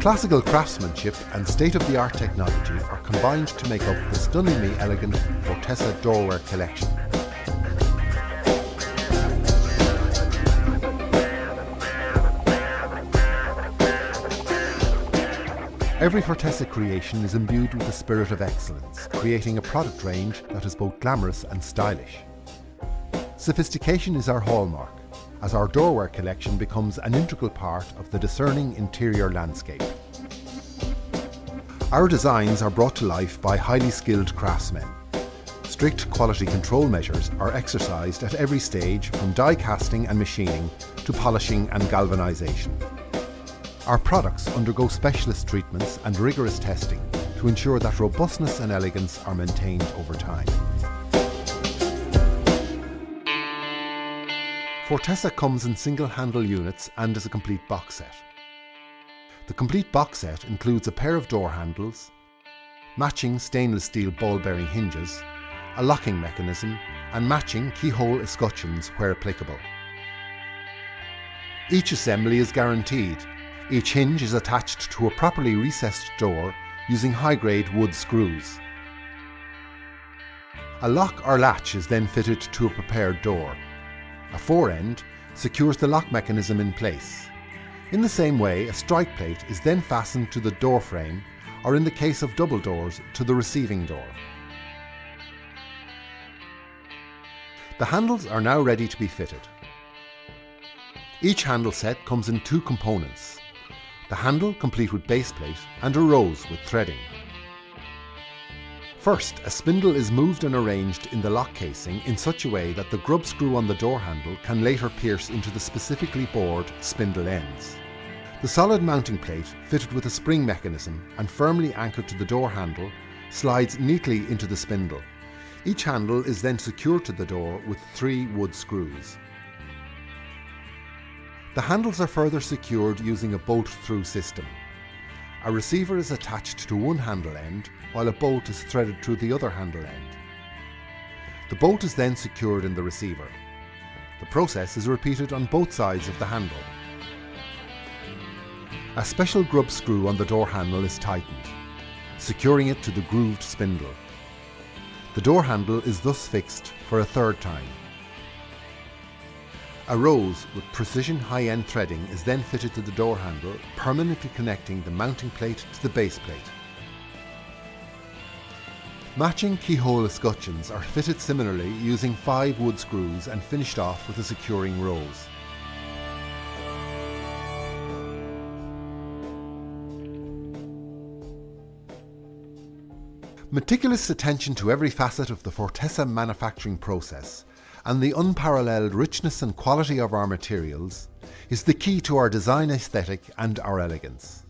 Classical craftsmanship and state-of-the-art technology are combined to make up the stunningly elegant Fortessa doorware collection. Every Fortessa creation is imbued with the spirit of excellence, creating a product range that is both glamorous and stylish. Sophistication is our hallmark, as our doorware collection becomes an integral part of the discerning interior landscape. Our designs are brought to life by highly skilled craftsmen. Strict quality control measures are exercised at every stage from die casting and machining to polishing and galvanisation. Our products undergo specialist treatments and rigorous testing to ensure that robustness and elegance are maintained over time. Fortessa comes in single handle units and as a complete box set. The complete box set includes a pair of door handles, matching stainless steel ball bearing hinges, a locking mechanism, and matching keyhole escutcheons where applicable. Each assembly is guaranteed each hinge is attached to a properly recessed door using high-grade wood screws. A lock or latch is then fitted to a prepared door. A fore-end secures the lock mechanism in place. In the same way, a strike plate is then fastened to the door frame or in the case of double doors, to the receiving door. The handles are now ready to be fitted. Each handle set comes in two components, the handle complete with base plate and a rose with threading. First, a spindle is moved and arranged in the lock casing in such a way that the grub screw on the door handle can later pierce into the specifically bored spindle ends. The solid mounting plate, fitted with a spring mechanism and firmly anchored to the door handle, slides neatly into the spindle. Each handle is then secured to the door with three wood screws. The handles are further secured using a bolt-through system. A receiver is attached to one handle end while a bolt is threaded through the other handle end. The bolt is then secured in the receiver. The process is repeated on both sides of the handle. A special grub screw on the door handle is tightened, securing it to the grooved spindle. The door handle is thus fixed for a third time. A rose with precision high-end threading is then fitted to the door handle, permanently connecting the mounting plate to the base plate. Matching keyhole escutcheons are fitted similarly using five wood screws and finished off with a securing rose. Meticulous attention to every facet of the Fortessa manufacturing process and the unparalleled richness and quality of our materials is the key to our design aesthetic and our elegance.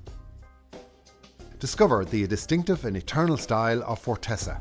Discover the distinctive and eternal style of Fortessa.